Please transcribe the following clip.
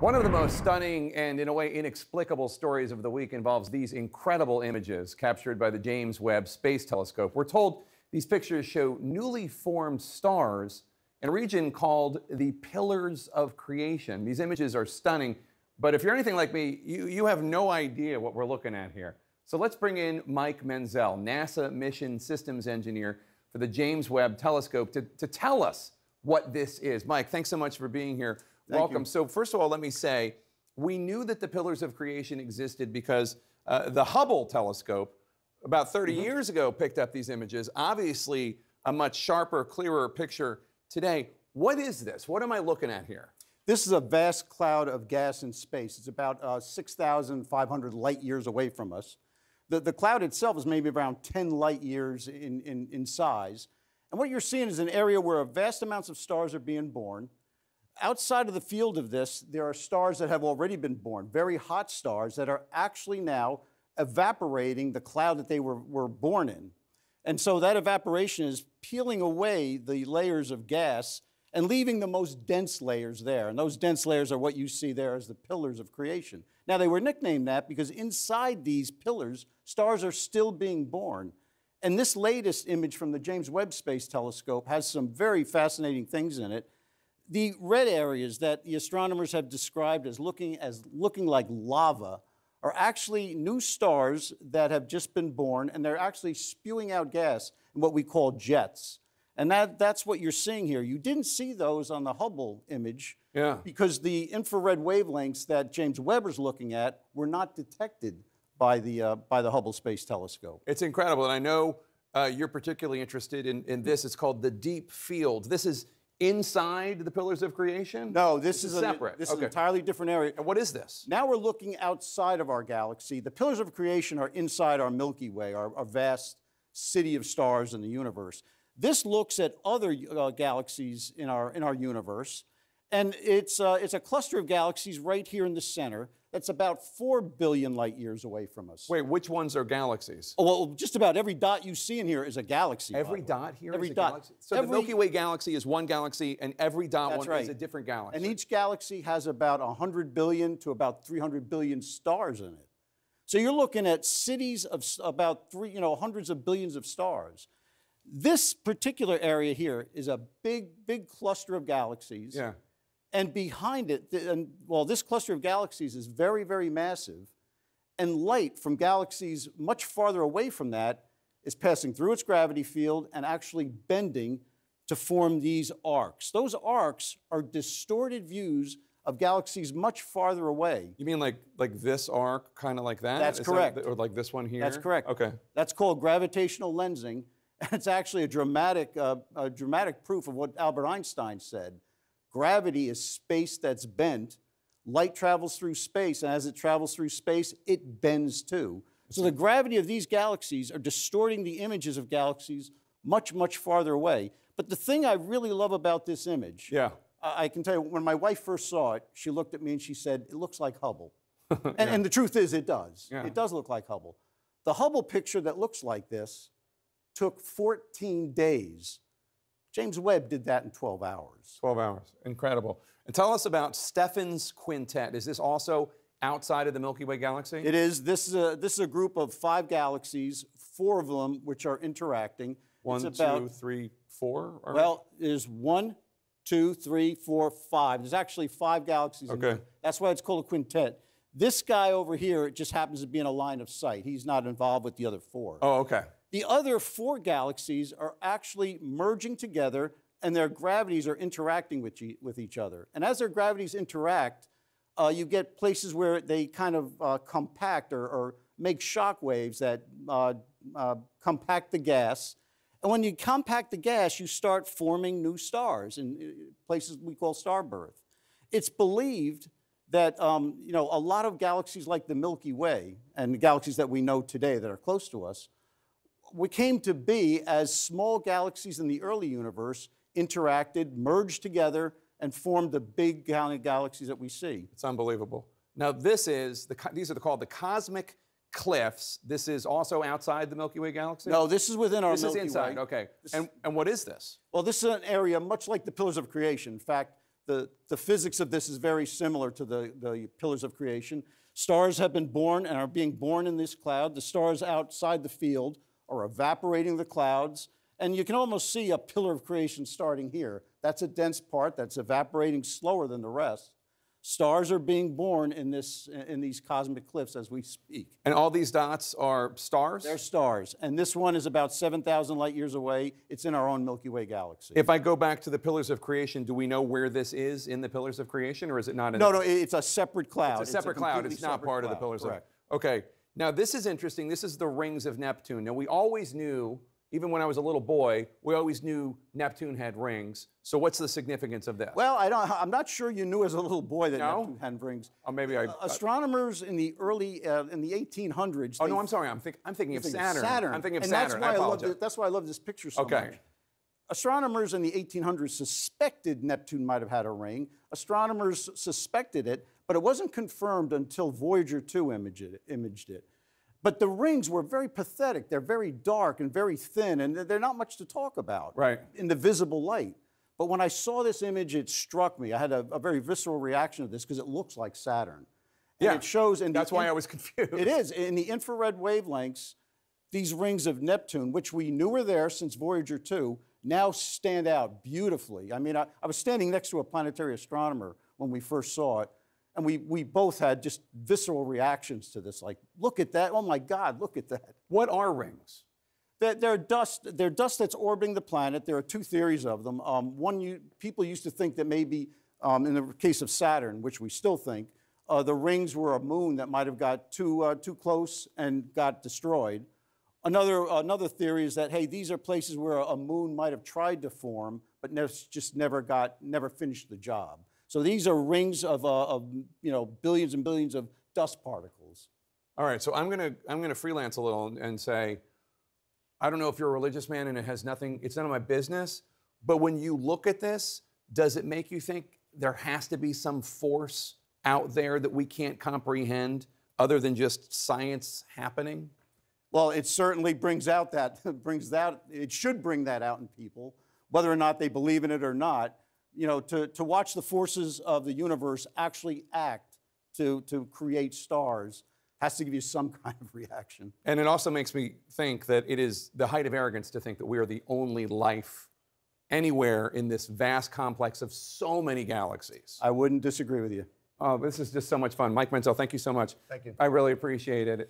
One of the most stunning and, in a way, inexplicable stories of the week involves these incredible images captured by the James Webb Space Telescope. We're told these pictures show newly formed stars in a region called the Pillars of Creation. These images are stunning, but if you're anything like me, you, you have no idea what we're looking at here. So let's bring in Mike Menzel, NASA Mission Systems Engineer for the James Webb Telescope, to, to tell us what this is. Mike, thanks so much for being here. Thank Welcome. you. So, first of all, let me say we knew that the pillars of creation existed because uh, the Hubble telescope, about 30 Mm-hmm. years ago, picked up these images. Obviously, a much sharper, clearer picture today. What is this? What am I looking at here? This is a vast cloud of gas in space. It's about uh, 6,500 light years away from us. The, the cloud itself is maybe around 10 light years in, in, in size. And what you're seeing is an area where vast amounts of stars are being born. Outside of the field of this, there are stars that have already been born, very hot stars that are actually now evaporating the cloud that they were, were born in. And so that evaporation is peeling away the layers of gas and leaving the most dense layers there. And those dense layers are what you see there as the pillars of creation. Now, they were nicknamed that because inside these pillars, stars are still being born. And this latest image from the James Webb Space Telescope has some very fascinating things in it. The red areas that the astronomers have described as looking, as looking like lava are actually new stars that have just been born, and they're actually spewing out gas in what we call jets. And that, that's what you're seeing here. You didn't see those on the Hubble image Yeah. because the infrared wavelengths that James Webb is looking at were not detected by the, uh, by the Hubble Space Telescope. It's incredible. And I know uh, you're particularly interested in, in this. It's called the deep field. This is inside the pillars of creation? No, this, This is, is a- separate. This is an entirely different area. And what is this? Now we're looking outside of our galaxy. The pillars of creation are inside our Milky Way, our, our vast city of stars in the universe. This looks at other uh, galaxies in our, in our universe, and it's, uh, it's a cluster of galaxies right here in the center that's about 4 billion light years away from us. Wait, which ones are galaxies? Oh, Well, just about every dot you see in here is a galaxy. Every dot here Every a dot. galaxy? So Every- the Milky Way galaxy is one galaxy, and every dot one right. is a different galaxy. And each galaxy has about 100 billion to about 300 billion stars in it. So you're looking at cities of about three, you know, hundreds of billions of stars. This particular area here is a big, big cluster of galaxies. yeah. And behind it, and well, this cluster of galaxies is very, very massive. And light from galaxies much farther away from that is passing through its gravity field and actually bending to form these arcs. Those arcs are distorted views of galaxies much farther away. You mean like like this arc, kind of like that? That's Is that- correct. or like this one here? That's correct. Okay. That's called gravitational lensing. And it's actually a dramatic, uh, a dramatic proof of what Albert Einstein said. Gravity is space that's bent. Light travels through space, and as it travels through space, it bends too. So the gravity of these galaxies are distorting the images of galaxies much, much farther away. But the thing I really love about this image, Yeah. I I can tell you, when my wife first saw it, she looked at me and she said, It looks like Hubble. and, and the truth is, it does. Yeah. It does look like Hubble. The Hubble picture that looks like this took 14 days. James Webb did that in 12 hours. 12 hours. Incredible. And tell us about Stephan's Quintet. Is this also outside of the Milky Way galaxy? It is, this is a, this is a group of five galaxies, four of them which are interacting. One, about, two, three, four? or- Well, there's one, two, three, four, five. There's actually five galaxies in Okay. That's why it's called a quintet. This guy over here it just happens to be in a line of sight. He's not involved with the other four. oh, okay. The other four galaxies are actually merging together and their gravities are interacting with, with each other. And as their gravities interact, uh, you get places where they kind of uh, compact or, or make shock waves that uh, uh, compact the gas. And when you compact the gas, you start forming new stars in uh, places we call star birth. It's believed that um, you know, a lot of galaxies like the Milky Way and the galaxies that we know today that are close to us we came to be as small galaxies in the early universe interacted, merged together, and formed the big galaxies that we see. It's unbelievable. Now, this is, the, these are called the cosmic cliffs. This is also outside the Milky Way galaxy? No, this is within our This Milky is inside, Way. okay. This And, and what is this? Well, this is an area much like the Pillars of Creation. In fact, The, the physics of this is very similar to the, the pillars of creation. Stars have been born and are being born in this cloud. The stars outside the field are evaporating the clouds. And you can almost see a pillar of creation starting here. That's a dense part that's evaporating slower than the rest. Stars are being born in, this, in these cosmic cliffs as we speak. And all these dots are stars? They're stars. And this one is about 7,000 light years away. It's in our own Milky Way galaxy. If I go back to the Pillars of Creation, do we know where this is in the Pillars of Creation, or is it not in no, no, it's a separate cloud. It's a separate cloud. It's not part of the. Pillars Correct. of Okay. Now, this is interesting. This is the rings of Neptune. Now, we always knew, even when I was a little boy, we always knew Neptune had rings. So, what's the significance of this? Well, I don't, I'm not sure you knew as a little boy that No? Neptune had rings. or maybe I. Astronomers in the early, uh, in the 1800s. oh, no, I'm sorry. I'm, think, I'm thinking of think of Saturn. Saturn. I'm thinking of and Saturn. That's why I love apologize. this, that's why I love this picture so Okay. much. Astronomers in the 1800s suspected Neptune might have had a ring. Astronomers suspected it, but it wasn't confirmed until Voyager 2 imaged it. Imaged it. But the rings were very pathetic. They're very dark and very thin, and they're not much to talk about Right. in the visible light. But when I saw this image, it struck me. I had a, a very visceral reaction to this because it looks like Saturn. And Yeah, it shows in the That's why I was confused. it is. In the infrared wavelengths, these rings of Neptune, which we knew were there since Voyager 2, now stand out beautifully. I mean, I, I was standing next to a planetary astronomer when we first saw it, and we, we both had just visceral reactions to this. Like, look at that. Oh my God, look at that. What are rings? They're, they're dust. They're dust that's orbiting the planet. There are two theories of them. Um, one, you, people used to think that maybe, um, in the case of Saturn, which we still think, uh, the rings were a moon that might have got too uh, too close and got destroyed. Another another theory is that hey, these are places where a moon might have tried to form, but just never got never finished the job. So these are rings of, uh, of you know billions and billions of dust particles. All right, so I'm gonna I'm gonna freelance a little and say, I don't know if you're a religious man and it has nothing. It's none of my business. But when you look at this, does it make you think there has to be some force out there that we can't comprehend, other than just science happening? Well, it certainly brings out that brings that it should bring that out in people, whether or not they believe in it or not. You know, to, to watch the forces of the universe actually act to, to create stars has to give you some kind of reaction. And it also makes me think that it is the height of arrogance to think that we are the only life anywhere in this vast complex of so many galaxies. I wouldn't disagree with you. Oh, this is just so much fun. Mike Menzel, thank you so much. Thank you. I really appreciate it.